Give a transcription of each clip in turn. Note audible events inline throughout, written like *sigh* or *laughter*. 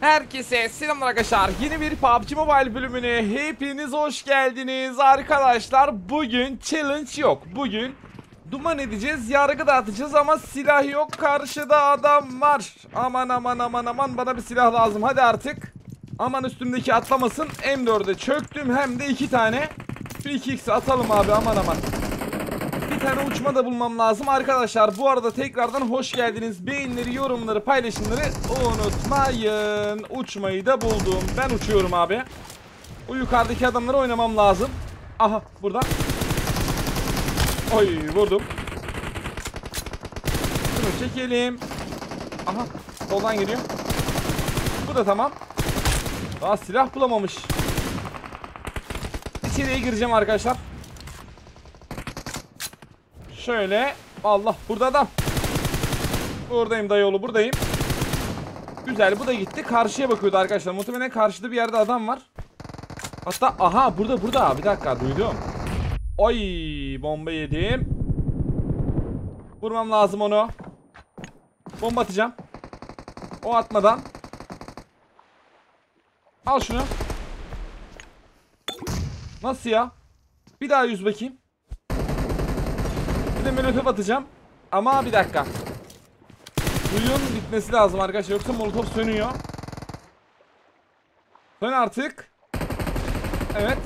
Herkese selamlar arkadaşlar. Yeni bir PUBG Mobile bölümüne hepiniz hoş geldiniz arkadaşlar. Bugün challenge yok. Bugün duman edeceğiz, yargı dağıtacağız ama silah yok. Karşıda adam var. Aman aman aman aman bana bir silah lazım. Hadi artık. Aman üstümdeki atlamasın. M4'e çöktüm hem de iki tane. Şu 2x atalım abi aman aman. Tane uçma da bulmam lazım. Arkadaşlar bu arada tekrardan hoş geldiniz. Beğenileri, yorumları, paylaşımları unutmayın. Uçmayı da buldum. Ben uçuyorum abi. O yukarıdaki adamları oynamam lazım. Aha burada. Oy vurdum. Şunu çekelim. Aha soldan geliyor. Bu da tamam. Daha silah bulamamış. İçeriye gireceğim arkadaşlar. Şöyle. Allah burada adam. Buradayım dayıoğlu buradayım. Güzel bu da gitti. Karşıya bakıyordu arkadaşlar. Muhtemelen karşıda bir yerde adam var. Hatta aha burada burada. Bir dakika duydum. Oy bomba yedim. Vurmam lazım onu. Bomba atacağım. O atmadan. Al şunu. Nasıl ya? Bir daha yüz bakayım. De molotof atacağım. Ama bir dakika. Suyun bitmesi lazım arkadaşlar. Yoksa molotof sönüyor. Sön artık. Evet.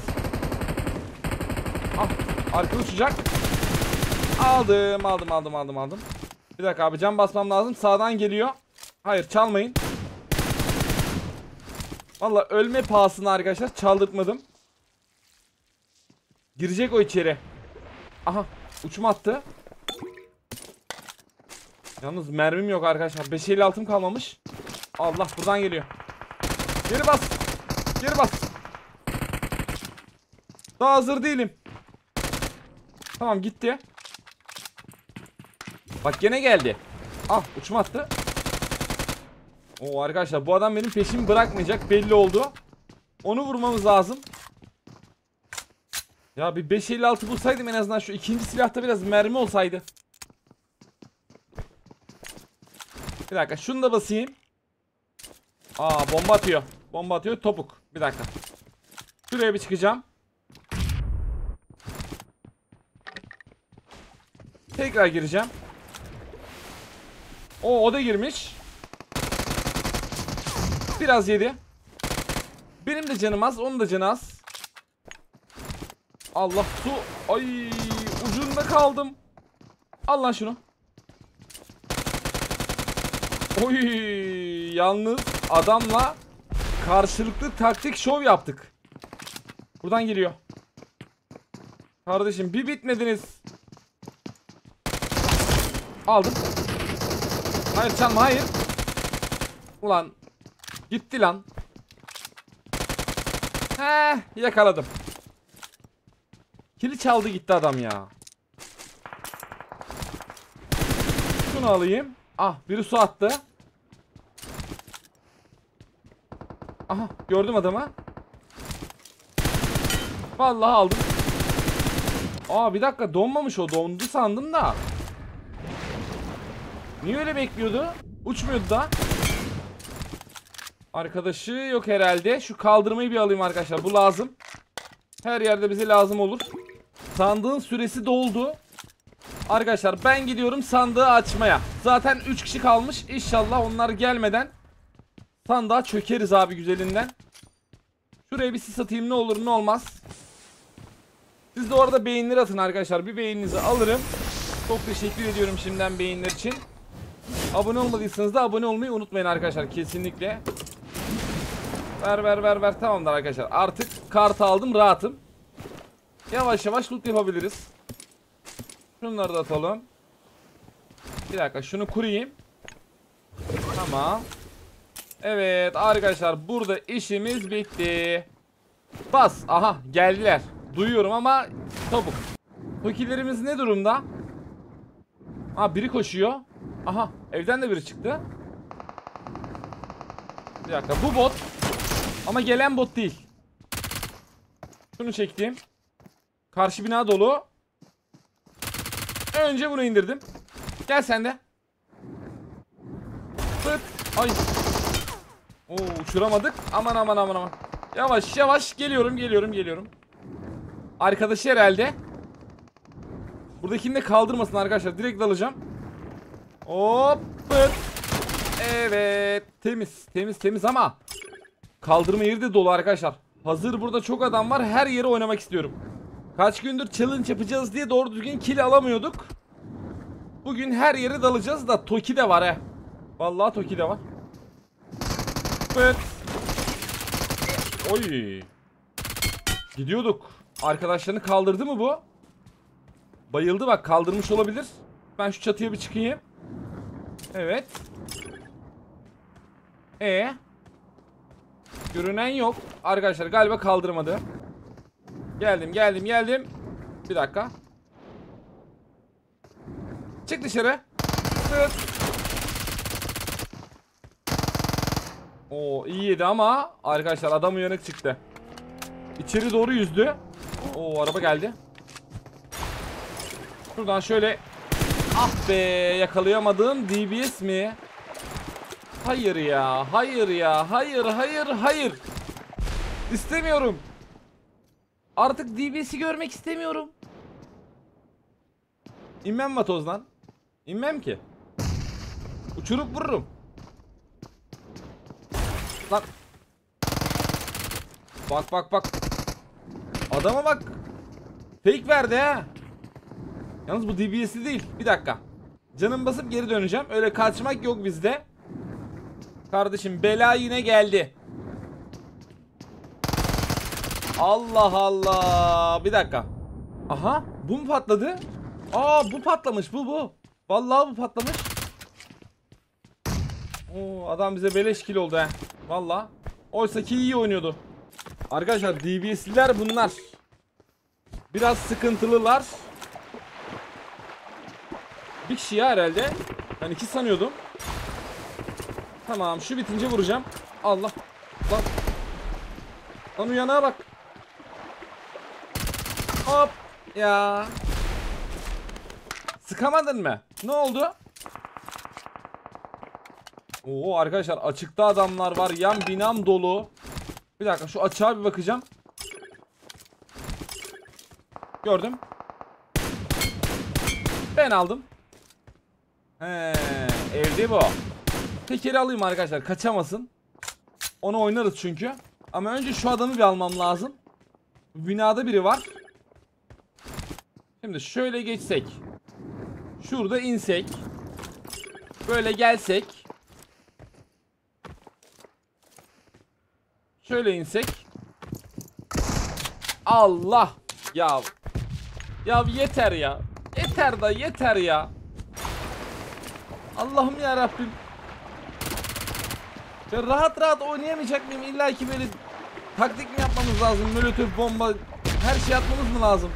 Ah, arka uçacak. Aldım, aldım, aldım, aldım, aldım. Bir dakika abi cam basmam lazım. Sağdan geliyor. Hayır çalmayın. Valla ölme pahasına arkadaşlar çaldırtmadım. Girecek o içeri. Aha uçma attı. Yalnız mermim yok arkadaşlar. 556'm kalmamış. Allah buradan geliyor. Geri bas. Geri bas. Daha hazır değilim. Tamam gitti. Bak gene geldi. Ah uçma attı. Oo arkadaşlar bu adam benim peşimi bırakmayacak belli oldu. Onu vurmamız lazım. Ya bir 556 bulsaydım en azından şu ikinci silahta biraz mermi olsaydı. Bir dakika şunu da basayım. Aa bomba atıyor. Bomba atıyor topuk. Bir dakika. Şuraya bir çıkacağım. Tekrar gireceğim. O o da girmiş. Biraz yedi. Benim de canım az, onun da canı az. Allah su. Ay ucunda kaldım. Al lan şunu. Oy yalnız adamla karşılıklı taktik şov yaptık. Buradan geliyor. Kardeşim bir bitmediniz. Aldım. Hayır çalma hayır. Ulan gitti lan. Heh yakaladım. Kili çaldı gitti adam ya. Şunu alayım. Ah biri su attı. Aha gördüm adamı. Vallahi aldım. Aa bir dakika donmamış o dondu sandım da. Niye öyle bekliyordu? Uçmuyordu da. Arkadaşı yok herhalde. Şu kaldırmayı bir alayım arkadaşlar. Bu lazım. Her yerde bize lazım olur. Sandığın süresi doldu. Arkadaşlar ben gidiyorum sandığı açmaya. Zaten 3 kişi kalmış. İnşallah onlar gelmeden sandığa çökeriz abi güzelinden. Şuraya bir sis atayım ne olur ne olmaz. Siz de orada beğenileri atın arkadaşlar. Bir beğeninizi alırım. Çok teşekkür ediyorum şimdiden beğeniler için. Abone olmadıysanız da abone olmayı unutmayın arkadaşlar kesinlikle. Ver ver ver ver tamamdır arkadaşlar. Artık kartı aldım rahatım. Yavaş yavaş loot yapabiliriz. Şunları da atalım. Bir dakika şunu kurayım. Tamam. Evet arkadaşlar burada işimiz bitti. Bas. Aha geldiler. Duyuyorum ama topuk. Tokilerimiz ne durumda? Ha biri koşuyor. Aha evden de biri çıktı. Bir dakika bu bot. Ama gelen bot değil. Şunu çektim. Karşı bina dolu. Önce bunu indirdim. Gel sen de. Fıt. Ay. Oo uçuramadık. Aman aman aman aman. Yavaş yavaş geliyorum geliyorum geliyorum. Arkadaşı herhalde. Buradakini de kaldırmasın arkadaşlar. Direkt dalacağım. Hop. pıt. Evet. Temiz. Temiz temiz ama kaldırma yeri de dolu arkadaşlar. Hazır burada çok adam var. Her yere oynamak istiyorum. Kaç gündür challenge yapacağız diye doğru düzgün kill alamıyorduk. Bugün her yere dalacağız da Toki de var he. Vallahi Toki de var. Evet. Oy. Gidiyorduk. Arkadaşlarını kaldırdı mı bu? Bayıldı bak kaldırmış olabilir. Ben şu çatıya bir çıkayım. Evet. E. Görünen yok. Arkadaşlar galiba kaldırmadı. Geldim geldim geldim. Bir dakika. Çık dışarı. Tıt. Oo iyi yedi ama arkadaşlar adam uyanık çıktı. İçeri doğru yüzdü. Oo araba geldi. Şuradan şöyle Ah be yakalayamadım DBS mi? Hayır ya hayır ya hayır hayır hayır İstemiyorum Artık DBS'i görmek istemiyorum İnmem vatozdan İnmem ki Uçurup vururum Lan Bak bak bak Adama bak Fake verdi ha Yalnız bu DBS'i değil. Bir dakika. Canım basıp geri döneceğim. Öyle kaçmak yok bizde. Kardeşim bela yine geldi. Allah Allah. Bir dakika. Aha bu mu patladı? Aa bu patlamış bu bu. Vallahi bu patlamış. Oo adam bize beleş kill oldu he. Vallahi. Oysa ki iyi oynuyordu. Arkadaşlar DBS'liler bunlar. Biraz sıkıntılılar. Bir kişi ya herhalde. Ben iki sanıyordum. Tamam şu bitince vuracağım. Allah. Lan. Lan uyanığa bak. Hop. Ya. Sıkamadın mı? Ne oldu? Oo arkadaşlar açıkta adamlar var. Yan binam dolu. Bir dakika şu açığa bir bakacağım. Gördüm. Ben aldım. He, evde bu. Tekeri alayım arkadaşlar kaçamasın. Onu oynarız çünkü. Ama önce şu adamı bir almam lazım. Binada biri var. Şimdi şöyle geçsek. Şurada insek. Böyle gelsek. Şöyle insek. Allah. Ya. Ya yeter ya. Yeter da yeter ya. Allah'ım ya Rabbim. Ya rahat rahat oynayamayacak mıyım? İlla ki böyle taktik mi yapmamız lazım? Molotof bomba her şey atmamız mı lazım?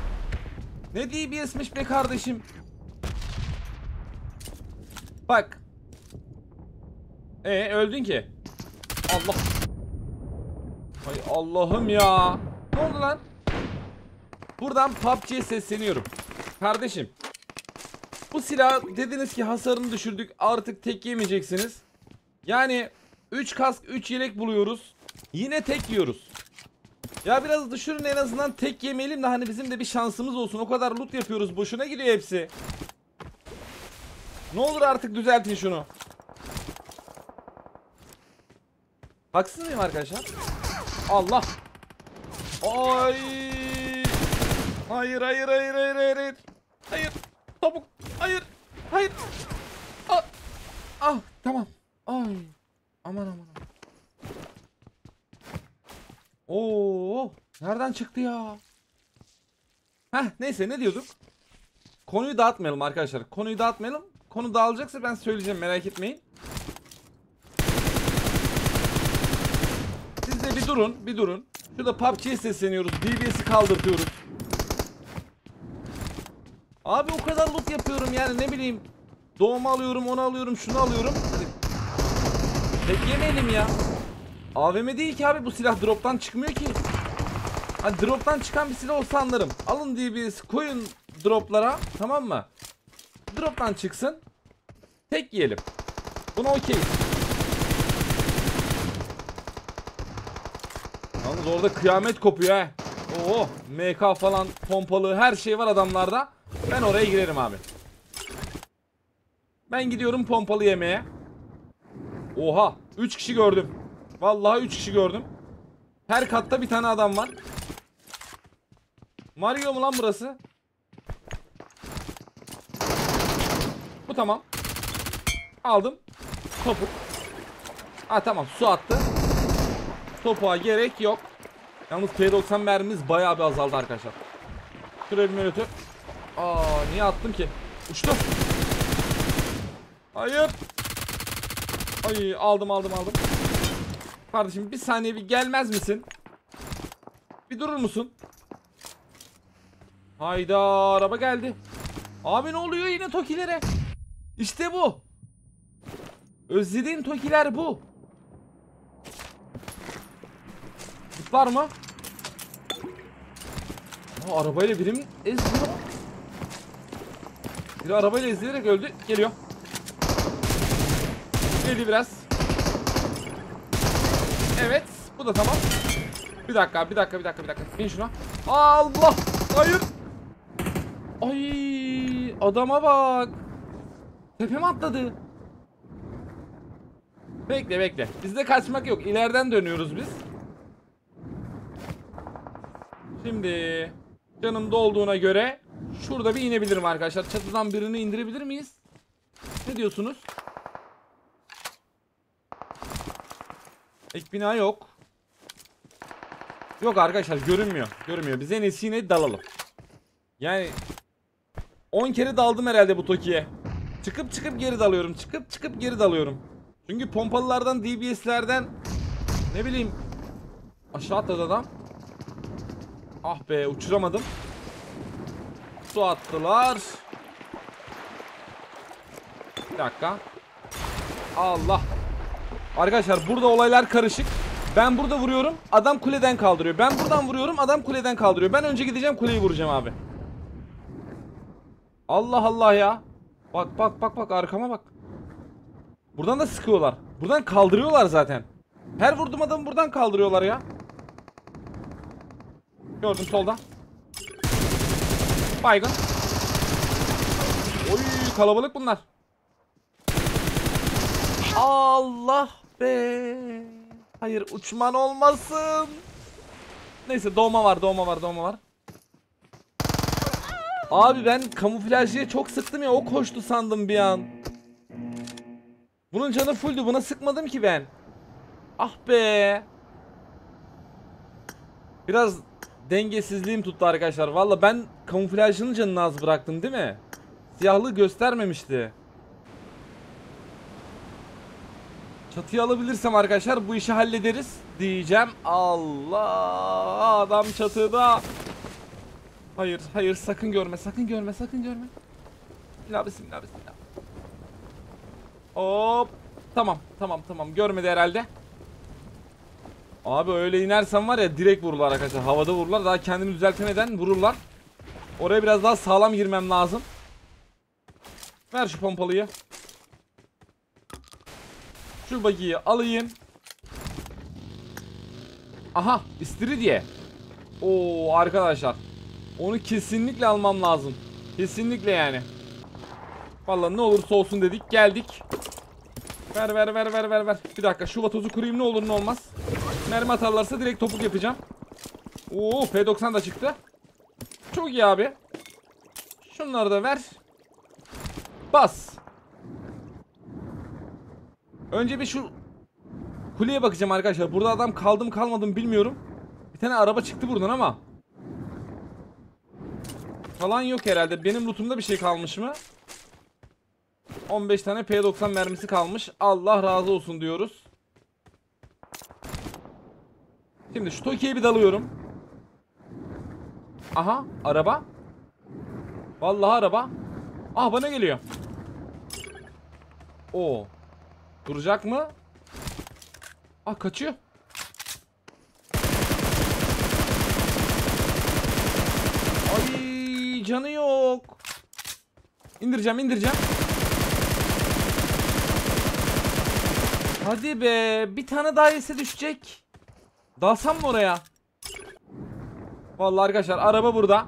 Ne DBS'miş be kardeşim? Bak. E öldün ki. Allah. Hay Allah'ım ya. Ne oldu lan? Buradan PUBG'ye sesleniyorum. Kardeşim bu silah dediniz ki hasarını düşürdük artık tek yemeyeceksiniz. Yani 3 kask 3 yelek buluyoruz. Yine tek yiyoruz. Ya biraz düşürün en azından tek yemeyelim de hani bizim de bir şansımız olsun. O kadar loot yapıyoruz boşuna gidiyor hepsi. Ne olur artık düzeltin şunu. Haksız mıyım arkadaşlar? Allah. Ay. Hayır hayır hayır hayır hayır. Hayır. hayır. Topuk. Hayır. Hayır. Ah. Ah tamam. Ay. Aman aman. Oo, nereden çıktı ya? Heh, neyse ne diyorduk? Konuyu dağıtmayalım arkadaşlar. Konuyu dağıtmayalım. Konu dağılacaksa ben söyleyeceğim merak etmeyin. Siz de bir durun, bir durun. Şurada PUBG'ye sesleniyoruz. DBS'i kaldırtıyoruz. Abi o kadar loot yapıyorum yani ne bileyim. Doğumu alıyorum, onu alıyorum, şunu alıyorum. Hadi. Tek yemeyelim ya. AVM değil ki abi bu silah drop'tan çıkmıyor ki. Hani drop'tan çıkan bir silah olsa anlarım. Alın DBS koyun drop'lara tamam mı? Drop'tan çıksın. Tek yiyelim. Buna okey. Yalnız orada kıyamet kopuyor he. Oo, MK falan pompalı her şey var adamlarda. Ben oraya girerim abi. Ben gidiyorum pompalı yemeye. Oha 3 kişi gördüm. Vallahi 3 kişi gördüm. Her katta bir tane adam var. Mario mu lan burası? Bu tamam. Aldım. Topuk. Ha tamam su attı. Topuğa gerek yok. Yalnız P90 mermimiz bayağı bir azaldı arkadaşlar. Şuraya bir monitör. Aa niye attım ki? Uçtu. Hayır. Ay aldım aldım aldım. Kardeşim bir saniye bir gelmez misin? Bir durur musun? Hayda araba geldi. Abi ne oluyor yine Tokilere? İşte bu. Özlediğim Tokiler bu. Zıplar mı? Aa, arabayla biri mi ezdi? Biri arabayla ezilerek öldü. Geliyor. Geldi biraz. Evet. Da tamam. Bir dakika, bir dakika, bir dakika, bir dakika. Bin şuna. Allah! Hayır! Ay, adama bak. Tepeme atladı. Bekle, bekle. Bizde kaçmak yok. İleriden dönüyoruz biz. Şimdi canım dolduğuna göre şurada bir inebilirim arkadaşlar. Çatıdan birini indirebilir miyiz? Ne diyorsunuz? Ek bina yok. Yok arkadaşlar görünmüyor. Görünmüyor. Biz en iyisi yine dalalım. Yani 10 kere daldım herhalde bu Toki'ye. Çıkıp çıkıp geri dalıyorum. Çıkıp çıkıp geri dalıyorum. Çünkü pompalılardan, DBS'lerden ne bileyim aşağı atladı adam. Ah be uçuramadım. Su attılar. Bir dakika. Allah. Arkadaşlar burada olaylar karışık. Ben burada vuruyorum. Adam kuleden kaldırıyor. Ben buradan vuruyorum. Adam kuleden kaldırıyor. Ben önce gideceğim kuleyi vuracağım abi. Allah Allah ya. Bak bak bak bak arkama bak. Buradan da sıkıyorlar. Buradan kaldırıyorlar zaten. Her vurdum adamı buradan kaldırıyorlar ya. Gördüm solda. Baygın. Oy kalabalık bunlar. Allah be. Hayır uçman olmasın. Neyse doğma var doğma var doğma var. Abi ben kamuflajcıya çok sıktım ya o koştu sandım bir an. Bunun canı fulldü buna sıkmadım ki ben. Ah be. Biraz dengesizliğim tuttu arkadaşlar. Valla ben kamuflajcının canını az bıraktım değil mi? Siyahlığı göstermemişti. Çatıyı alabilirsem arkadaşlar bu işi hallederiz diyeceğim. Allah adam çatıda. Hayır hayır sakın görme sakın görme sakın görme. Bismillah bismillah bismillah. Hop. Tamam tamam tamam görmedi herhalde. Abi öyle inersen var ya direkt vururlar arkadaşlar. Havada vururlar. Daha kendini düzeltemeden vururlar. Oraya biraz daha sağlam girmem lazım. Ver şu pompalıyı. Şu bagiyi alayım. Aha istiridye. Oo arkadaşlar. Onu kesinlikle almam lazım. Kesinlikle yani. Vallahi ne olursa olsun dedik geldik. Ver ver ver ver ver ver. Bir dakika şu vatozu kurayım ne olur ne olmaz. Mermi atarlarsa direkt topuk yapacağım. Oo P90 da çıktı. Çok iyi abi. Şunları da ver. Bas. Önce bir şu kuleye bakacağım arkadaşlar. Burada adam kaldım kalmadım bilmiyorum. Bir tane araba çıktı buradan ama. Falan yok herhalde. Benim lootumda bir şey kalmış mı? 15 tane P90 mermisi kalmış. Allah razı olsun diyoruz. Şimdi şu Toki'ye bir dalıyorum. Aha araba. Vallahi araba. Ah bana geliyor. Oo. Duracak mı? Ah kaçıyor. Ay canı yok. İndireceğim indireceğim. Hadi be bir tane daha yese düşecek. Dalsam mı oraya? Vallahi arkadaşlar araba burada.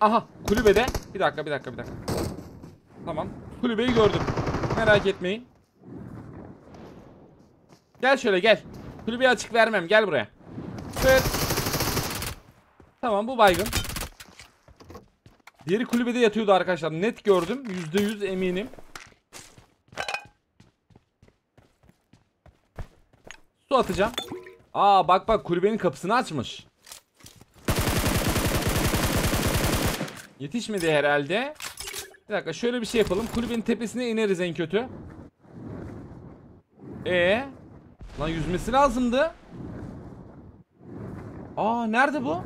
Aha kulübede. Bir dakika bir dakika bir dakika. Tamam. Kulübeyi gördüm. Merak etmeyin. Gel şöyle gel. Kulübeyi açık vermem. Gel buraya. Evet. Tamam bu baygın. Diğeri kulübede yatıyordu arkadaşlar. Net gördüm. %100 eminim. Su atacağım. Aa bak bak kulübenin kapısını açmış. Yetişmedi herhalde. Bir dakika şöyle bir şey yapalım. Kulübenin tepesine ineriz en kötü. E Lan yüzmesi lazımdı. Aa nerede bu?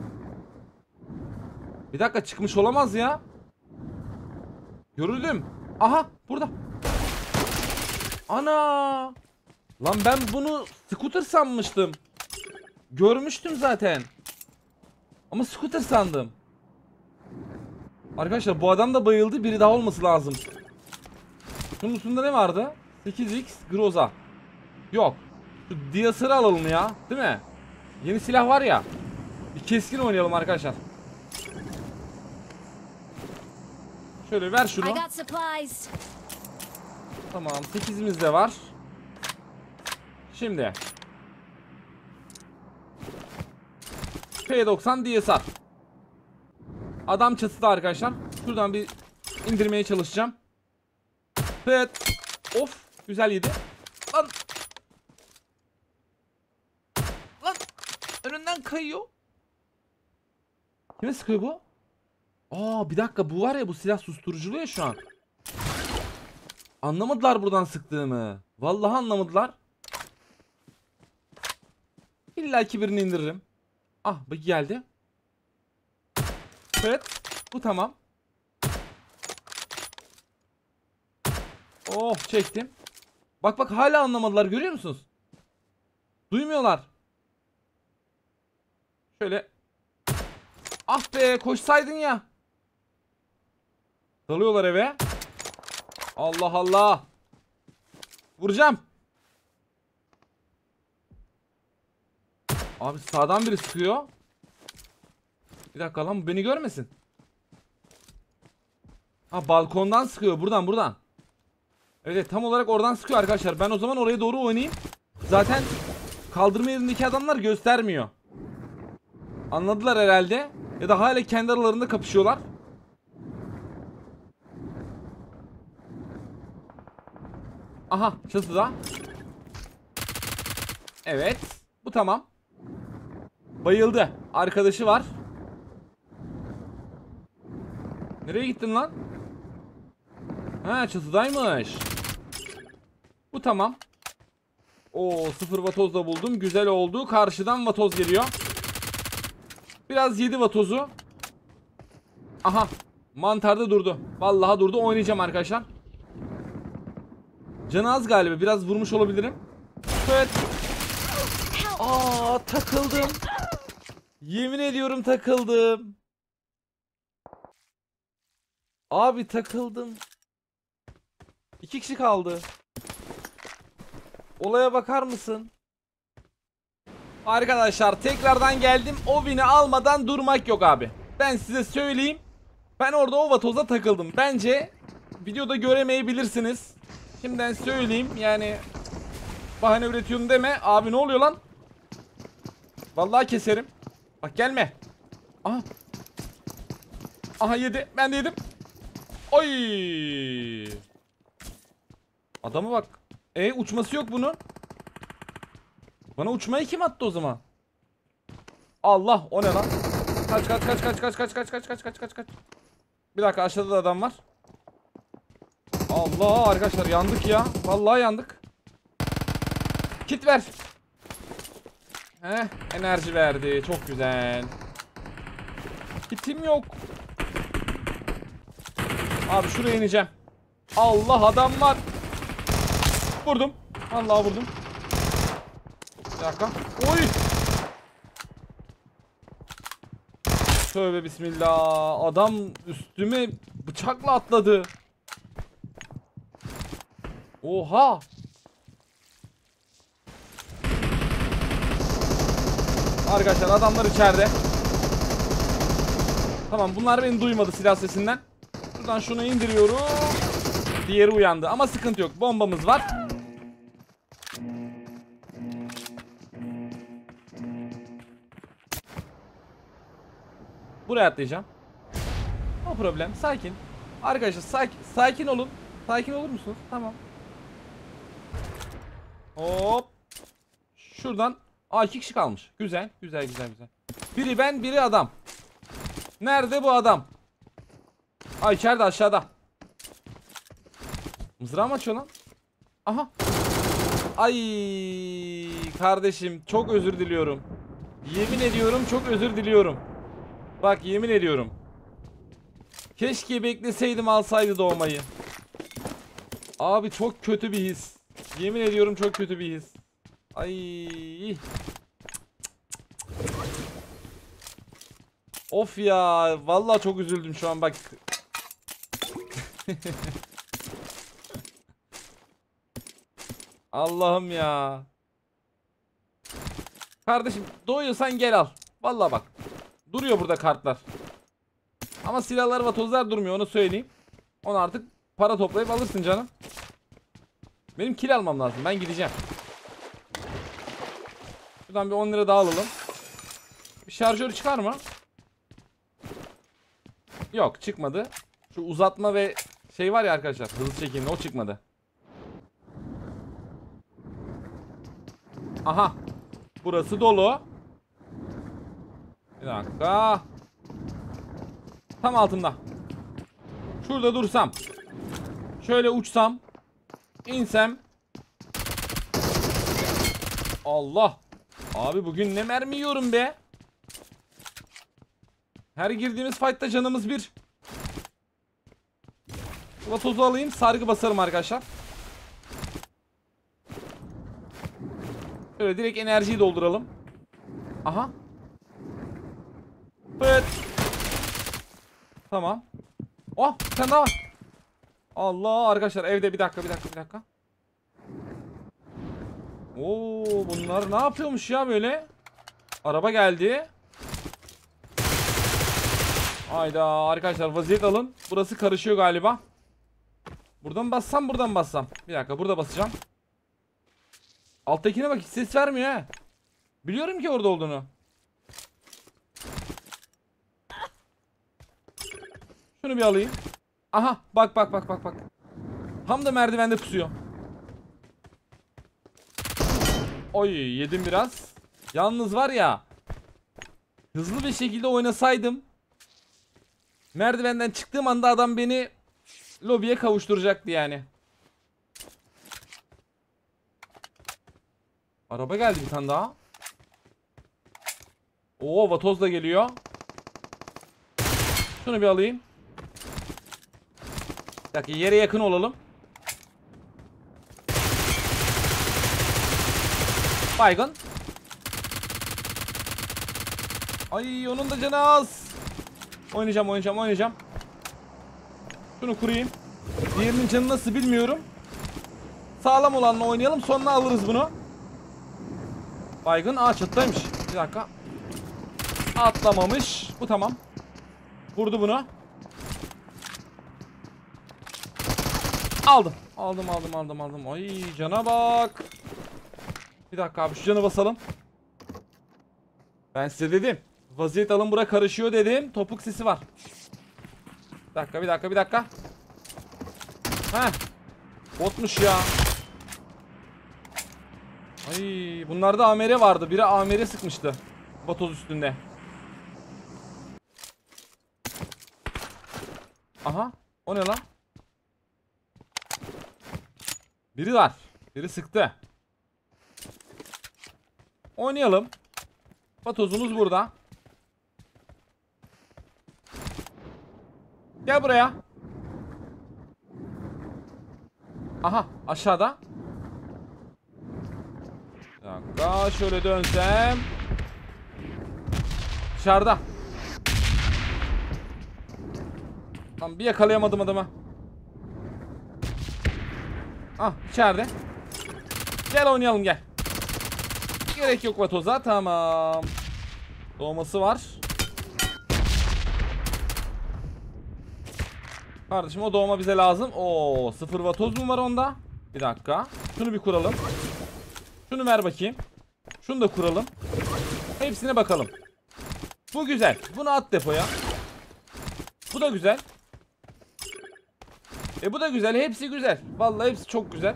Bir dakika çıkmış olamaz ya. Görüldüm. Aha burada. Ana. Lan ben bunu scooter sanmıştım. Görmüştüm zaten. Ama scooter sandım. Arkadaşlar bu adam da bayıldı. Biri daha olması lazım. Şunun üstünde ne vardı? 8x Groza. Yok. Şu Dias'ı alalım ya. Değil mi? Yeni silah var ya. Bir keskin oynayalım arkadaşlar. Şöyle ver şunu. Tamam 8'imiz de var. Şimdi. P90 DSR. Adam çatıda arkadaşlar. Şuradan bir indirmeye çalışacağım. Evet. Of. Güzel yedi. Lan. Lan. Önünden kayıyor. Kime sıkıyor bu? Aa bir dakika bu var ya bu silah susturuculu ya şu an. Anlamadılar buradan sıktığımı. Vallahi anlamadılar. İlla ki birini indiririm. Ah bak geldi. Evet. Bu tamam. Oh çektim. Bak bak hala anlamadılar görüyor musunuz? Duymuyorlar. Şöyle. Ah be koşsaydın ya. Dalıyorlar eve. Allah Allah. Vuracağım. Abi sağdan biri sıkıyor. Bir dakika lan bu beni görmesin. Ha balkondan sıkıyor buradan buradan. Evet tam olarak oradan sıkıyor arkadaşlar. Ben o zaman oraya doğru oynayayım. Zaten kaldırma yerindeki adamlar göstermiyor. Anladılar herhalde. Ya da hala kendi aralarında kapışıyorlar. Aha çatıda. Evet. Bu tamam. Bayıldı. Arkadaşı var. Nereye gittin lan? Ha çatıdaymış. Bu tamam. O sıfır vatoz da buldum. Güzel oldu. Karşıdan vatoz geliyor. Biraz yedi vatozu. Aha. Mantarda durdu. Vallahi durdu. Oynayacağım arkadaşlar. Canı az galiba. Biraz vurmuş olabilirim. Evet. Aa takıldım. Yemin ediyorum takıldım. Abi takıldım. İki kişi kaldı. Olaya bakar mısın? Arkadaşlar tekrardan geldim. O win'i almadan durmak yok abi. Ben size söyleyeyim. Ben orada o vatoza takıldım. Bence videoda göremeyebilirsiniz. Şimdiden söyleyeyim yani bahane üretiyorsun deme. Abi ne oluyor lan? Vallahi keserim. Bak gelme. Aha. Aha yedi. Ben de yedim. Oy. Adamı bak. E uçması yok bunun. Bana uçmayı kim attı o zaman? Allah o ne lan? Kaç kaç kaç kaç kaç kaç kaç kaç kaç kaç kaç kaç. Bir dakika aşağıda da adam var. Allah arkadaşlar yandık ya. Vallahi yandık. Kit ver. Heh enerji verdi. Çok güzel. Kitim yok. Abi şuraya ineceğim. Allah adam var. Vurdum. Allah vurdum. Bir dakika. Oy. Tövbe bismillah. Adam üstüme bıçakla atladı. Oha. Arkadaşlar adamlar içeride. Tamam bunlar beni duymadı silah sesinden. Şuradan şunu indiriyorum. Diğeri uyandı ama sıkıntı yok. Bombamız var. Buraya atlayacağım. No problem. Sakin. Arkadaşlar sakin, sakin olun. Sakin olur musunuz? Tamam. Hop. Şuradan. Aa iki kişi kalmış. Güzel. Güzel güzel güzel. Biri ben biri adam. Nerede bu adam? Aa içeride aşağıda. Mızrağı mı açıyor lan? Aha. Ay kardeşim çok özür diliyorum. Yemin ediyorum çok özür diliyorum. Bak yemin ediyorum. Keşke bekleseydim alsaydı doğmayı. Abi çok kötü bir his. Yemin ediyorum çok kötü bir his. Ay. Of ya vallahi çok üzüldüm şu an bak. *laughs* Allah'ım ya. Kardeşim doğuyorsan gel al. Vallahi bak. Duruyor burada kartlar. Ama silahlar ve tozlar durmuyor onu söyleyeyim. Onu artık para toplayıp alırsın canım. Benim kil almam lazım. Ben gideceğim. Şuradan bir 10 lira daha alalım. Bir şarjör çıkar mı? Yok çıkmadı. Şu uzatma ve şey var ya arkadaşlar hızlı çekimli o çıkmadı. Aha. Burası dolu. Bir dakika. Tam altında. Şurada dursam. Şöyle uçsam. insem. Allah. Abi bugün ne mermi yiyorum be. Her girdiğimiz fight'ta canımız bir. Vatozu alayım. Sargı basarım arkadaşlar. Şöyle direkt enerjiyi dolduralım. Aha. Pıt. Tamam. Oh bir daha var. Allah arkadaşlar evde bir dakika bir dakika bir dakika. Oo bunlar ne yapıyormuş ya böyle? Araba geldi. Hayda arkadaşlar vaziyet alın. Burası karışıyor galiba. Buradan bassam buradan bassam. Bir dakika burada basacağım. Alttakine bak hiç ses vermiyor he. Biliyorum ki orada olduğunu. Şunu bir alayım. Aha bak bak bak bak bak. Tam da merdivende pusuyor. Oy yedim biraz. Yalnız var ya. Hızlı bir şekilde oynasaydım. Merdivenden çıktığım anda adam beni lobiye kavuşturacaktı yani. Araba geldi bir tane daha. Oo vatoz da geliyor. Şunu bir alayım. Bir dakika yere yakın olalım. Baygın. Ay onun da canı az. Oynayacağım oynayacağım oynayacağım. Şunu kurayım. Diğerinin canı nasıl bilmiyorum. Sağlam olanla oynayalım sonra alırız bunu. Baygın aa çatıdaymış. Bir dakika. Atlamamış. Bu tamam. Vurdu bunu. Aldım. Aldım aldım aldım aldım. Ay cana bak. Bir dakika abi şu canı basalım. Ben size dedim. Vaziyet alın bura karışıyor dedim. Topuk sesi var. Bir dakika bir dakika bir dakika. Heh. Botmuş ya. Ay bunlarda AMR vardı. Biri AMR sıkmıştı. Batoz üstünde. Aha. O ne lan? Biri var. Biri sıktı. Oynayalım. Batozumuz burada. Gel buraya. Aha aşağıda. Bir dakika şöyle dönsem. Dışarıda. Tam bir yakalayamadım adamı. Ah içeride. Gel oynayalım gel. Gerek yok vatoza tamam. Doğması var. Kardeşim o doğma bize lazım. Oo, sıfır vatoz mu var onda? Bir dakika. Şunu bir kuralım. Şunu ver bakayım. Şunu da kuralım. Hepsine bakalım. Bu güzel. Bunu at depoya. Bu da güzel. E bu da güzel. Hepsi güzel. Vallahi hepsi çok güzel.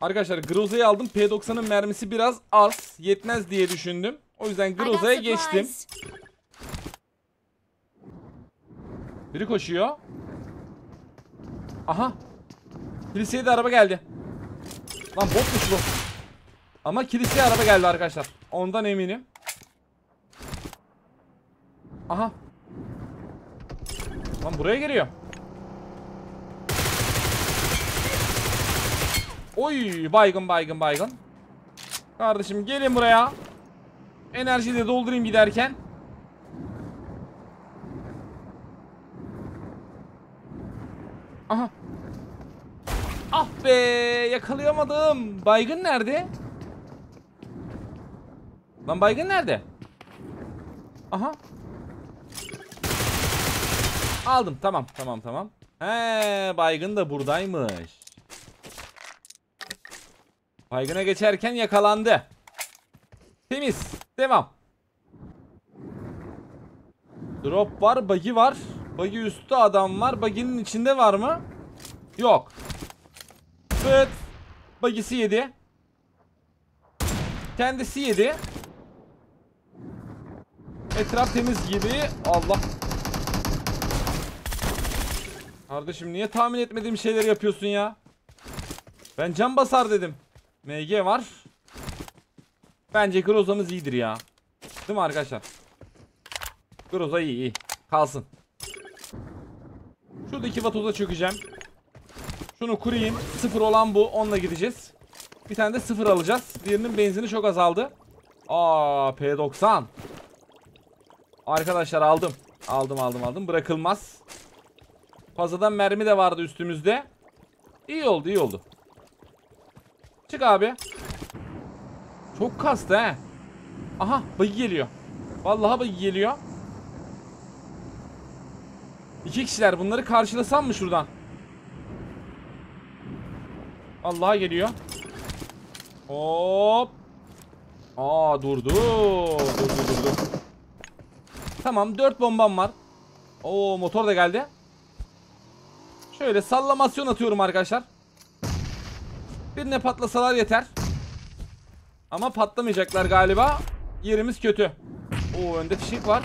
Arkadaşlar Groza'yı aldım. P90'ın mermisi biraz az. Yetmez diye düşündüm. O yüzden Groza'ya geçtim. Biri koşuyor. Aha. Kiliseye de araba geldi. Lan botmuş bu. Ama kiliseye araba geldi arkadaşlar. Ondan eminim. Aha. Lan buraya geliyor. Oy baygın baygın baygın. Kardeşim gelin buraya. Enerjiyi de doldurayım giderken. Aha. Ah be yakalayamadım. Baygın nerede? Lan baygın nerede? Aha. Aldım tamam tamam tamam. He baygın da buradaymış. Baygına geçerken yakalandı. Temiz. Devam. Drop var, buggy var. Buggy üstü adam var. Buggy'nin içinde var mı? Yok. Fıt. Buggy'si yedi. Kendisi yedi. Etraf temiz gibi. Allah. Kardeşim niye tahmin etmediğim şeyler yapıyorsun ya? Ben can basar dedim. MG var. Bence Groza'mız iyidir ya. Değil mi arkadaşlar? Groza iyi iyi. Kalsın. Şuradaki vatoza çökeceğim. Şunu kurayım. Sıfır olan bu. Onunla gideceğiz. Bir tane de sıfır alacağız. Diğerinin benzini çok azaldı. Aa P90. Arkadaşlar aldım. Aldım aldım aldım. Bırakılmaz. Fazladan mermi de vardı üstümüzde. İyi oldu iyi oldu. Çık abi. Çok kastı he. Aha bagi geliyor. Vallahi bagi geliyor. İki kişiler bunları karşılasam mı şuradan? Allah'a geliyor. Hop. Aa durdu. Durdu durdu. Tamam 4 bombam var. Oo motor da geldi. Şöyle sallamasyon atıyorum arkadaşlar. Birine patlasalar yeter. Ama patlamayacaklar galiba. Yerimiz kötü. Oo önde fişek var.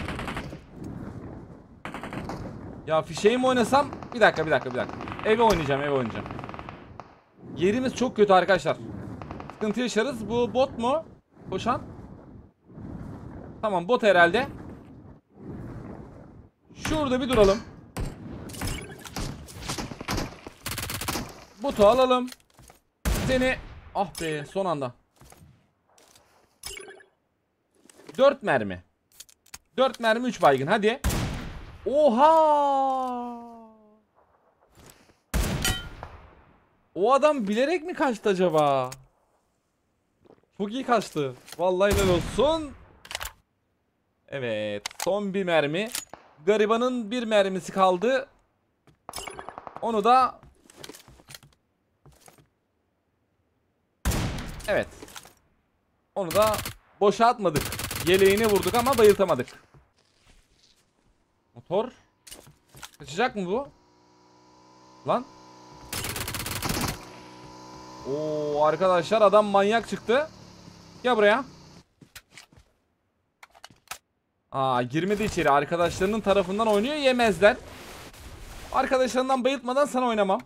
Ya fişeği mi oynasam? Bir dakika bir dakika bir dakika. Eve oynayacağım eve oynayacağım. Yerimiz çok kötü arkadaşlar. Sıkıntı yaşarız. Bu bot mu? Koşan. Tamam bot herhalde. Şurada bir duralım. Botu alalım. Seni... Ah be son anda. 4 mermi. 4 mermi 3 baygın hadi. Oha! O adam bilerek mi kaçtı acaba? Çok iyi kaçtı. Vallahi helal olsun. Evet. Son bir mermi. Garibanın bir mermisi kaldı. Onu da... Evet. Onu da boşa atmadık. Yeleğini vurduk ama bayıltamadık. Motor. Kaçacak mı bu? Lan. Oo arkadaşlar adam manyak çıktı. Gel buraya. Aa girmedi içeri. Arkadaşlarının tarafından oynuyor yemezler. Arkadaşlarından bayıltmadan sana oynamam.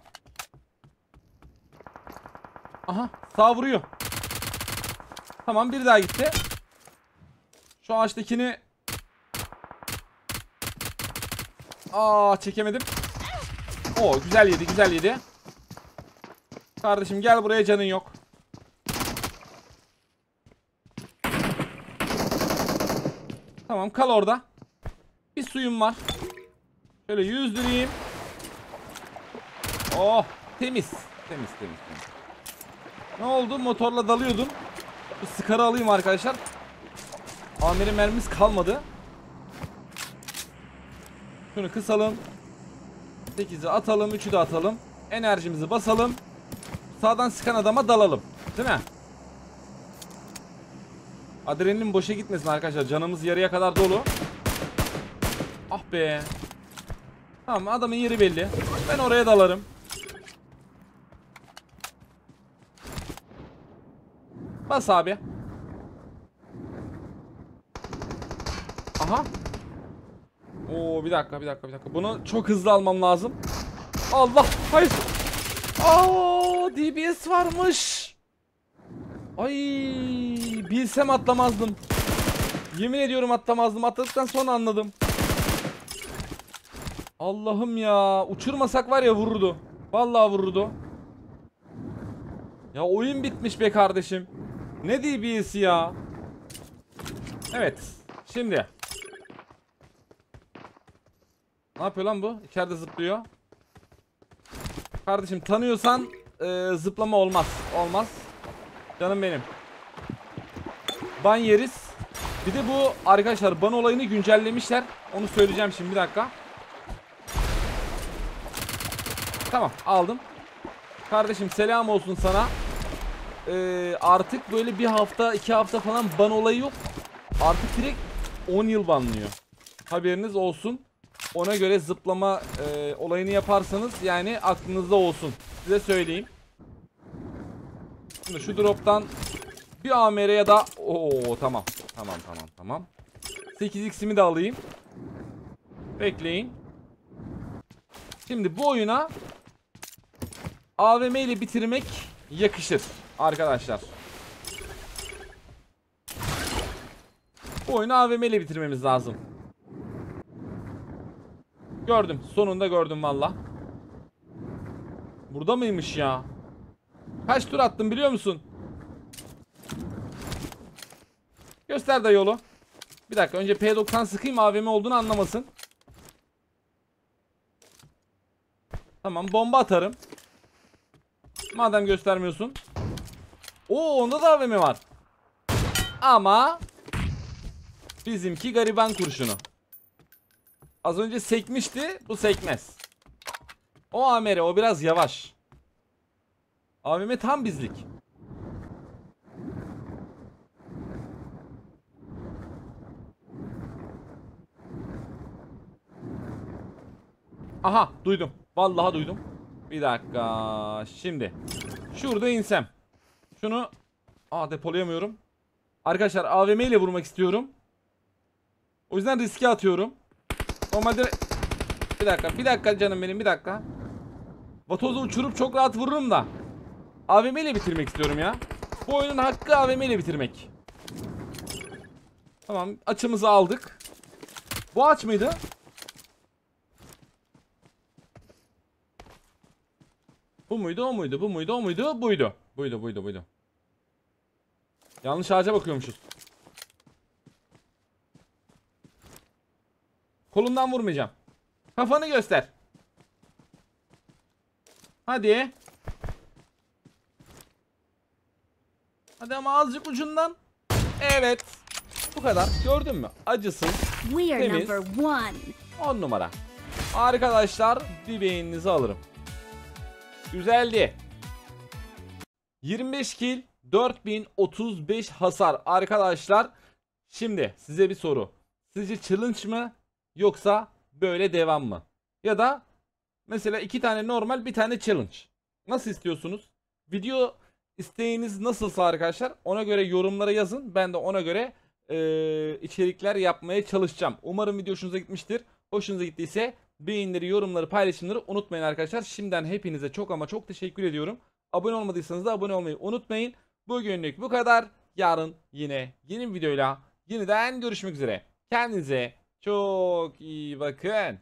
Aha sağ vuruyor. Tamam bir daha gitti. Şu ağaçtakini Aa çekemedim. Oo güzel yedi güzel yedi. Kardeşim gel buraya canın yok. Tamam kal orada. Bir suyum var. Şöyle yüzdüreyim. Oh temiz. Temiz temiz temiz. Ne oldu? Motorla dalıyordum. Bu sıkarı alayım arkadaşlar. Amir'in mermimiz kalmadı. Şunu kısalım. 8'i atalım. 3'ü de atalım. Enerjimizi basalım. Sağdan sıkan adama dalalım. Değil mi? Adrenalin boşa gitmesin arkadaşlar. Canımız yarıya kadar dolu. Ah be. Tamam adamın yeri belli. Ben oraya dalarım. Bas abi. Aha. Oo bir dakika bir dakika bir dakika. Bunu çok hızlı almam lazım. Allah hayır. Aa DBS varmış. Ay bilsem atlamazdım. Yemin ediyorum atlamazdım. Atladıktan sonra anladım. Allah'ım ya. Uçurmasak var ya vururdu. Vallahi vururdu. Ya oyun bitmiş be kardeşim. Ne DBS'i ya? Evet. Şimdi. Ne yapıyor lan bu? İçeride zıplıyor. Kardeşim tanıyorsan e, zıplama olmaz. Olmaz. Canım benim. Ban yeriz. Bir de bu arkadaşlar ban olayını güncellemişler. Onu söyleyeceğim şimdi bir dakika. Tamam aldım. Kardeşim selam olsun sana. Ee, artık böyle bir hafta iki hafta falan ban olayı yok. Artık direkt 10 yıl banlıyor. Haberiniz olsun. Ona göre zıplama e, olayını yaparsanız yani aklınızda olsun. Size söyleyeyim. Şimdi şu droptan bir AMR ya da Oo tamam. Tamam tamam tamam. 8x'imi de alayım. Bekleyin. Şimdi bu oyuna AVM ile bitirmek yakışır arkadaşlar. Bu oyunu AVM ile bitirmemiz lazım. Gördüm. Sonunda gördüm valla. Burada mıymış ya? Kaç tur attım biliyor musun? Göster de yolu. Bir dakika önce P90 sıkayım AVM olduğunu anlamasın. Tamam bomba atarım. Madem göstermiyorsun. Oo onda da AVM var. Ama bizimki gariban kurşunu. Az önce sekmişti. Bu sekmez. O AMR o biraz yavaş. AVM tam bizlik. Aha duydum. Vallahi duydum. Bir dakika. Şimdi. Şurada insem. Şunu Aa depolayamıyorum. Arkadaşlar AVM ile vurmak istiyorum. O yüzden riske atıyorum. Normalde bir dakika, bir dakika canım benim, bir dakika. Vatozu uçurup çok rahat vururum da. AVM ile bitirmek istiyorum ya. Bu oyunun hakkı AVM ile bitirmek. Tamam, açımızı aldık. Bu aç mıydı? Bu muydu, o muydu, bu muydu, o muydu, buydu. Buydu, buydu, buydu. Yanlış ağaca bakıyormuşuz. Kolundan vurmayacağım. Kafanı göster. Hadi. Hadi ama azıcık ucundan. Evet. Bu kadar. Gördün mü? Acısız. Temiz. number one. 10 numara. Arkadaşlar bir beğeninizi alırım. Güzeldi. 25 kill 4035 hasar arkadaşlar. Şimdi size bir soru. Sizce challenge mı yoksa böyle devam mı? Ya da mesela iki tane normal bir tane challenge. Nasıl istiyorsunuz? Video isteğiniz nasılsa arkadaşlar ona göre yorumlara yazın. Ben de ona göre eee, içerikler yapmaya çalışacağım. Umarım video hoşunuza gitmiştir. Hoşunuza gittiyse beğenileri, yorumları, paylaşımları unutmayın arkadaşlar. Şimdiden hepinize çok ama çok teşekkür ediyorum. Abone olmadıysanız da abone olmayı unutmayın. Bugünlük bu kadar. Yarın yine yeni bir videoyla yeniden görüşmek üzere. Kendinize çok iyi bakın.